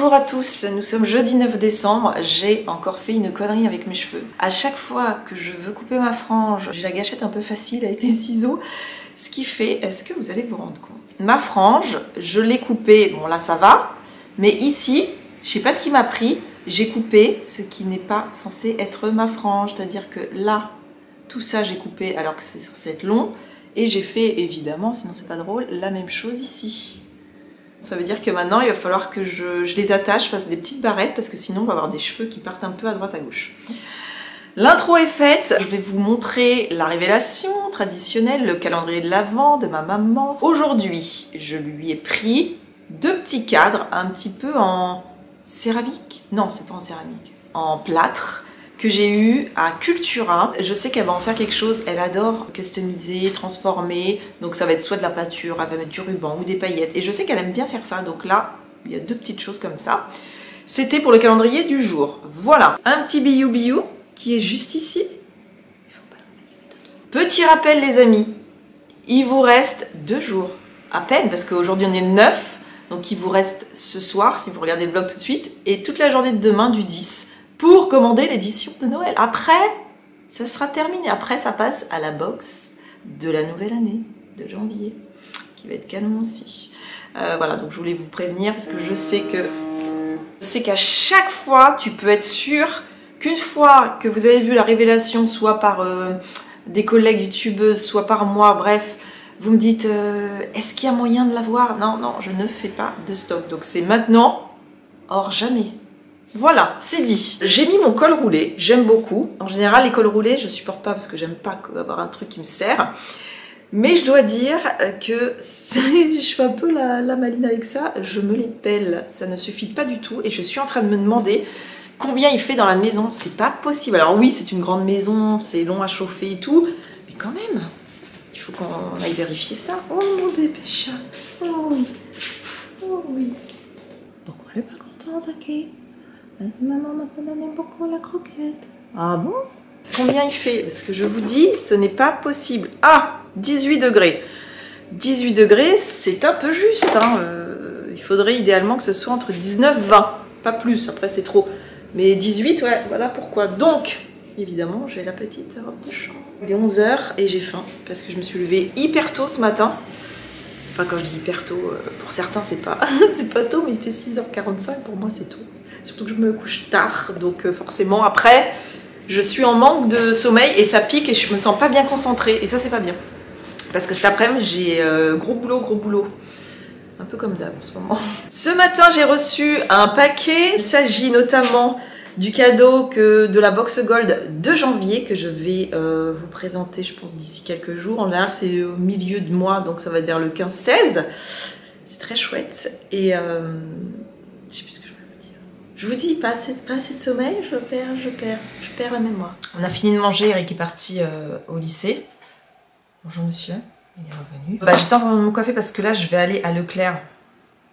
Bonjour à tous, nous sommes jeudi 9 décembre, j'ai encore fait une connerie avec mes cheveux. À chaque fois que je veux couper ma frange, j'ai la gâchette un peu facile avec les ciseaux, ce qui fait, est-ce que vous allez vous rendre compte? Ma frange, je l'ai coupée, bon là ça va, mais ici, je sais pas ce qui m'a pris, j'ai coupé ce qui n'est pas censé être ma frange, c'est-à-dire que là, tout ça j'ai coupé alors que c'est censé être long, et j'ai fait évidemment, sinon c'est pas drôle, la même chose ici. Ça veut dire que maintenant, il va falloir que je, les attache, fasse des petites barrettes, parce que sinon, on va avoir des cheveux qui partent un peu à droite à gauche. L'intro est faite, je vais vous montrer la révélation traditionnelle, le calendrier de l'Avent de ma maman. Aujourd'hui, je lui ai pris deux petits cadres, un petit peu en céramique. Non, c'est pas en céramique, en plâtre que j'ai eu à Cultura. Je sais qu'elle va en faire quelque chose, elle adore customiser, transformer, donc ça va être soit de la peinture, elle va mettre du ruban ou des paillettes, et je sais qu'elle aime bien faire ça, donc là, il y a deux petites choses comme ça. C'était pour le calendrier du jour. Voilà, un petit biou biou qui est juste ici. Petit rappel les amis, il vous reste deux jours, à peine, parce qu'aujourd'hui on est le 9, donc il vous reste ce soir, si vous regardez le vlog tout de suite, et toute la journée de demain du 10 pour commander l'édition de Noël. Après, ça sera terminé. Après, ça passe à la box de la nouvelle année, de janvier, qui va être canon aussi. Euh, voilà, donc je voulais vous prévenir parce que je sais que c'est qu'à chaque fois, tu peux être sûr qu'une fois que vous avez vu la révélation, soit par euh, des collègues youtubeuses, soit par moi, bref, vous me dites euh, est-ce qu'il y a moyen de l'avoir? Non, non, je ne fais pas de stock. Donc c'est maintenant, or jamais. Voilà, c'est dit. J'ai mis mon col roulé, j'aime beaucoup. En général, les cols roulés, je supporte pas parce que j'aime pas avoir un truc qui me sert. Mais je dois dire que je fais un peu la, la, maline avec ça, je me les pèle, ça ne suffit pas du tout et je suis en train de me demander combien il fait dans la maison, c'est pas possible. Alors oui, c'est une grande maison, c'est long à chauffer et tout, mais quand même, il faut qu'on aille vérifier ça. Oh mon bébé chat, oh oui, oh oui. Pourquoi elle est pas contente, ok Maman m'a donné beaucoup la croquette. Ah bon? Combien il fait? Parce que je vous dis, ce n'est pas possible. Ah 18 degrés. 18 degrés, c'est un peu juste. Hein. Euh, il faudrait idéalement que ce soit entre 19 et 20. Pas plus, après c'est trop. Mais 18, ouais, voilà pourquoi. Donc, évidemment, j'ai la petite robe de chambre. Il est 11h et j'ai faim parce que je me suis levée hyper tôt ce matin. Enfin, quand je dis hyper tôt, euh, pour certains, c'est pas, pas tôt, mais il était 6h45, pour moi, c'est tôt. Surtout que je me couche tard, donc euh, forcément après, je suis en manque de sommeil et ça pique et je me sens pas bien concentrée. Et ça, c'est pas bien. Parce que cet après-midi, j'ai euh, gros boulot, gros boulot. Un peu comme d'hab en ce moment. Ce matin, j'ai reçu un paquet. Il s'agit notamment du cadeau que de la box gold de janvier que je vais euh, vous présenter, je pense, d'ici quelques jours. En général, c'est au milieu de mois, donc ça va être vers le 15-16. C'est très chouette. Et je sais plus ce que je. Je vous dis, pas assez, de sommeil, je perds, je perds, je perds la mémoire. On a fini de manger, Eric est parti euh, au lycée. Bonjour monsieur, il est revenu. Bah, J'étais en train de me coiffer parce que là, je vais aller à Leclerc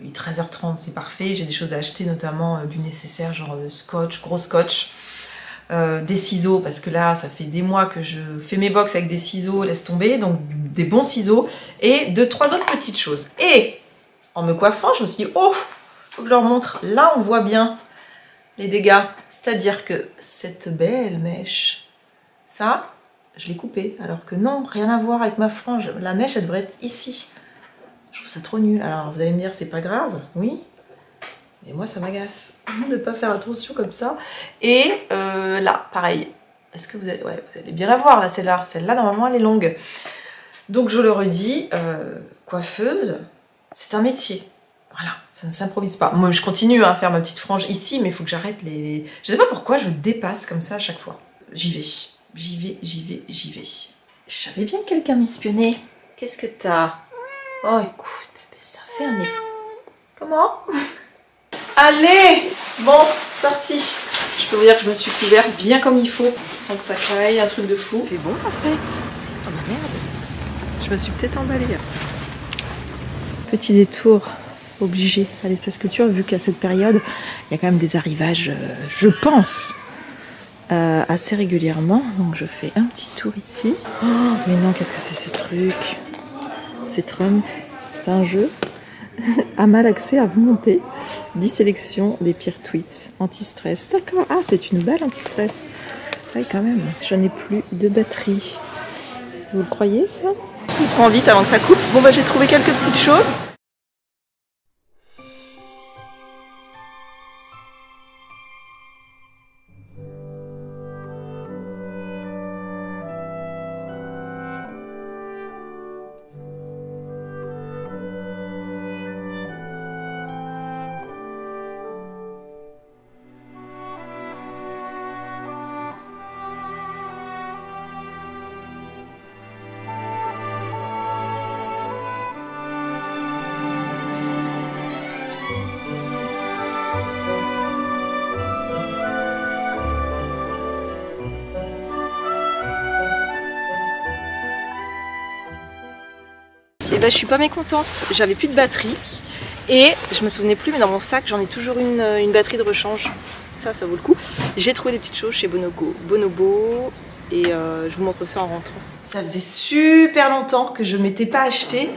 il est 13h30, c'est parfait. J'ai des choses à acheter, notamment euh, du nécessaire, genre euh, scotch, gros scotch. Des ciseaux, parce que là, ça fait des mois que je fais mes box avec des ciseaux, laisse tomber, donc des bons ciseaux, et deux, trois autres petites choses. Et en me coiffant, je me suis dit, oh, faut que je leur montre. Là, on voit bien les dégâts. C'est-à-dire que cette belle mèche, ça, je l'ai coupée. Alors que non, rien à voir avec ma frange. La mèche, elle devrait être ici. Je trouve ça trop nul. Alors vous allez me dire, c'est pas grave, oui. Mais moi, ça m'agace de pas faire attention comme ça. Et euh, là, pareil. Est-ce que vous allez, ouais, vous allez bien la voir là, celle-là. Celle-là, normalement, elle est longue. Donc je le redis, euh, coiffeuse, c'est un métier. Voilà, ça ne s'improvise pas. Moi, je continue à faire ma petite frange ici, mais il faut que j'arrête les... Je sais pas pourquoi je dépasse comme ça à chaque fois. J'y vais, j'y vais, j'y vais, j'y vais. Je savais bien que quelqu'un m'espionnait. Qu'est-ce que t'as? Oh, écoute, ça fait un effort. Comment? Allez Bon, c'est parti. Je peux vous dire que je me suis couvert bien comme il faut, sans que ça caille, un truc de fou. C'est bon en fait? Oh merde. Je me suis peut-être emballée. Petit détour obligé à l'espace culture, vu qu'à cette période, il y a quand même des arrivages, euh, je pense, euh, assez régulièrement. Donc je fais un petit tour ici. Oh, mais non, qu'est-ce que c'est ce truc? Trump, c'est un jeu, à mal accès à monter. 10 sélections des pires tweets anti-stress. D'accord, ah c'est une balle anti-stress. Oui quand même, j'en ai plus de batterie. Vous le croyez ça? Je prends vite avant que ça coupe. Bon bah j'ai trouvé quelques petites choses. Et eh ben, je suis pas mécontente, j'avais plus de batterie et je me souvenais plus mais dans mon sac j'en ai toujours une, euh, batterie de rechange. Ça, ça vaut le coup. J'ai trouvé des petites choses chez Bonobo, Bonobo et euh, je vous montre ça en rentrant. Ça faisait super longtemps que je m'étais pas acheté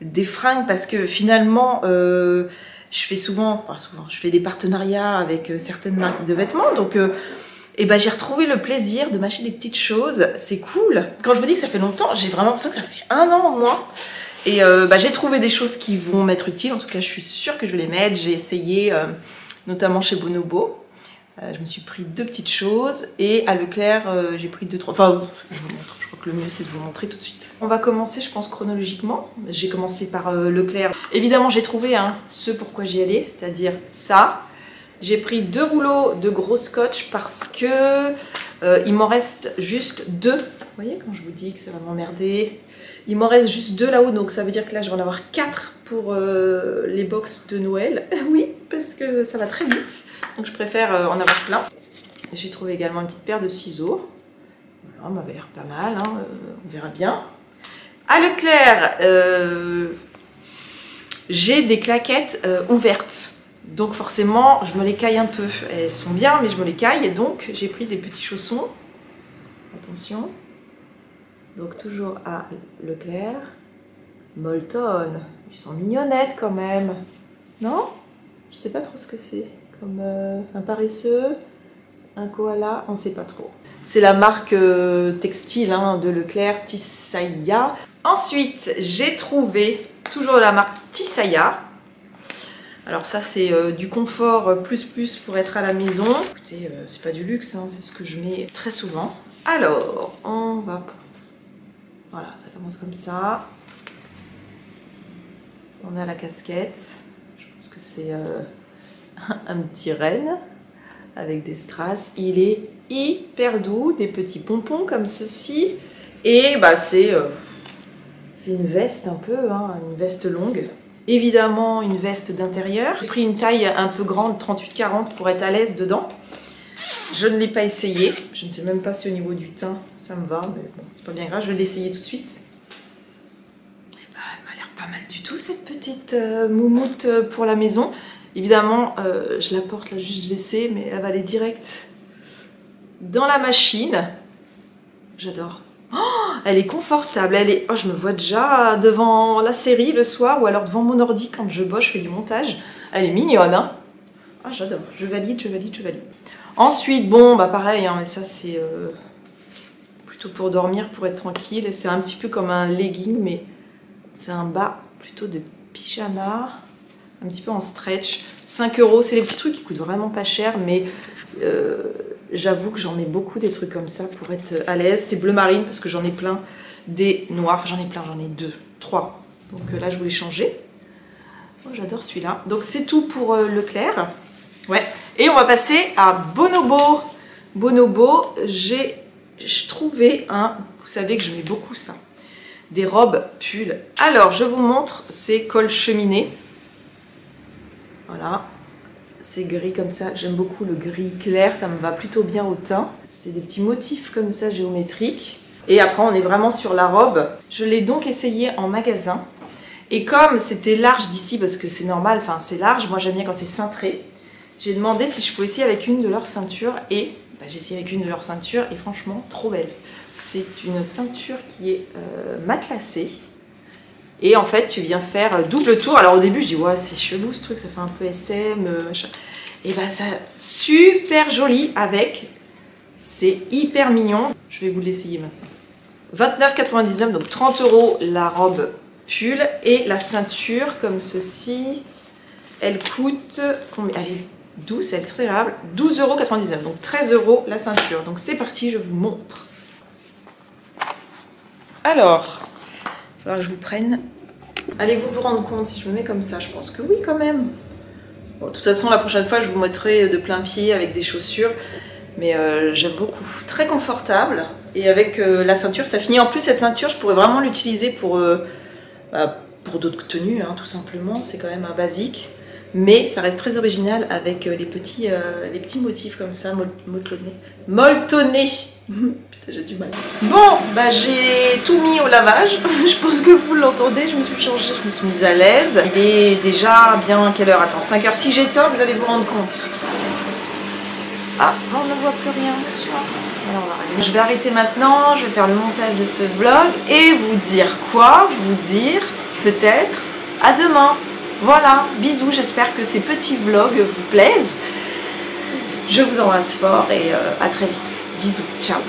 des fringues parce que finalement euh, je fais souvent, enfin souvent, je fais des partenariats avec certaines marques de vêtements donc eh ben j'ai retrouvé le plaisir de m'acheter des petites choses, c'est cool. Quand je vous dis que ça fait longtemps, j'ai vraiment l'impression que ça fait un an au moins. Et euh, bah, j'ai trouvé des choses qui vont m'être utiles. En tout cas, je suis sûre que je vais les mettre. J'ai essayé, euh, notamment chez Bonobo. Euh, je me suis pris deux petites choses. Et à Leclerc, j'ai pris deux, trois... Enfin, je vous montre. Je crois que le mieux, c'est de vous montrer tout de suite. On va commencer, je pense, chronologiquement. J'ai commencé par Leclerc. Évidemment, j'ai trouvé hein, ce pourquoi j'y allais, c'est-à-dire ça. J'ai pris deux rouleaux de gros scotch parce que il m'en reste juste deux. Vous voyez quand je vous dis que ça va m'emmerder? Il m'en reste juste deux là-haut, donc ça veut dire que là, je vais en avoir quatre pour euh, les box de Noël. oui, parce que ça va très vite, donc je préfère euh, en avoir plein. J'ai trouvé également une petite paire de ciseaux. Voilà, m'avait l'air pas mal, hein, euh, on verra bien. À Leclerc, j'ai des claquettes ouvertes. Donc forcément, je me les caille un peu. Elles sont bien, mais je me les caille. Donc, j'ai pris des petits chaussons. Attention. Donc toujours à Leclerc. Molton. Ils sont mignonnettes quand même. Non? Je sais pas trop ce que c'est. Comme euh, un paresseux, un koala, on sait pas trop. C'est la marque euh, textile hein, de Leclerc, Tisaya. Ensuite, j'ai trouvé toujours la marque Tisaya. Alors ça c'est euh, du confort plus plus pour être à la maison. Écoutez, c'est pas du luxe, hein, c'est ce que je mets très souvent. Alors, on va voilà, ça commence comme ça. On a la casquette. Je pense que c'est euh, un petit renne avec des strass. Il est hyper doux, des petits pompons comme ceci. Et bah c'est euh, une veste un peu, hein, une veste longue. Évidemment une veste d'intérieur. J'ai pris une taille un peu grande, 38-40 pour être à l'aise dedans. Je ne l'ai pas essayé. Je ne sais même pas si au niveau du teint ça me va, mais bon, c'est pas bien grave, je vais l'essayer tout de suite. Et eh ben, elle m'a l'air pas mal du tout cette petite euh, moumoute euh, pour la maison. Évidemment, euh, je la porte là juste laisser, mais elle va aller direct dans la machine. J'adore. Oh, elle est confortable, elle est... Oh, je me vois déjà devant la série le soir ou alors devant mon ordi quand je bosse, je fais du montage. Elle est mignonne, hein Ah, j'adore. Je valide, je valide, je valide. Ensuite, bon, bah pareil, hein, mais ça c'est pour dormir, pour être tranquille. C'est un petit peu comme un legging, mais c'est un bas plutôt de pyjama, un petit peu en stretch. 5 euros, c'est les petits trucs qui coûtent vraiment pas cher, mais euh, j'avoue que j'en mets beaucoup des trucs comme ça pour être à l'aise. C'est bleu marine parce que j'en ai plein des noirs, j'en ai plein, j'en ai deux, trois. Donc euh, là je voulais changer. Oh, j'adore celui-là. Donc c'est tout pour euh, Leclerc. Ouais. Et on va passer à Bonobo. Bonobo, j'ai je trouvais un, vous savez que je mets beaucoup ça, des robes pulls. Alors, je vous montre ces cols cheminés. Voilà, c'est gris comme ça. J'aime beaucoup le gris clair, ça me va plutôt bien au teint. C'est des petits motifs comme ça géométriques. Et après, on est vraiment sur la robe. Je l'ai donc essayé en magasin. Et comme c'était large d'ici, parce que c'est normal, enfin c'est large, moi j'aime bien quand c'est cintré, j'ai demandé si je pouvais essayer avec une de leurs ceintures et j'ai essayé avec une de leurs ceintures et franchement trop belle. C'est une ceinture qui est euh, matelassée Et en fait, tu viens faire double tour. Alors au début, je dis, ouais, c'est chelou ce truc, ça fait un peu SM, euh, machin. Et bah, ça, super joli avec. C'est hyper mignon. Je vais vous l'essayer maintenant. 29,99, donc 30 euros la robe pull et la ceinture comme ceci. Elle coûte combien? Elle est douce, elle est très agréable. 12,99€, donc 13 euros la ceinture. Donc c'est parti, je vous montre. Alors, il va falloir que je vous prenne. Allez-vous vous rendre compte si je me mets comme ça? Je pense que oui quand même. De toute façon, la prochaine fois, je vous mettrai de plein pied avec des chaussures. Mais euh, j'aime beaucoup. Très confortable. Et avec euh, la ceinture, ça finit. En plus, cette ceinture, je pourrais vraiment l'utiliser pour, euh, bah, d'autres tenues, hein, tout simplement. C'est quand même un basique. Mais ça reste très original avec les petits, les petits motifs comme ça, molletonnés. Molletonnés Putain, j'ai du mal. Bon, bah j'ai tout mis au lavage. je pense que vous l'entendez, je me suis changée, je me suis mise à l'aise. Il est déjà bien quelle heure? Attends, 5h. Si j'ai tort, vous allez vous rendre compte. Ah, on ne voit plus rien. Bonsoir. Je vais arrêter maintenant, je vais faire le montage de ce vlog et vous dire quoi? Vous dire peut-être à demain. Voilà, bisous, j'espère que ces petits vlogs vous plaisent. Je vous embrasse fort et euh, à très vite. Bisous, ciao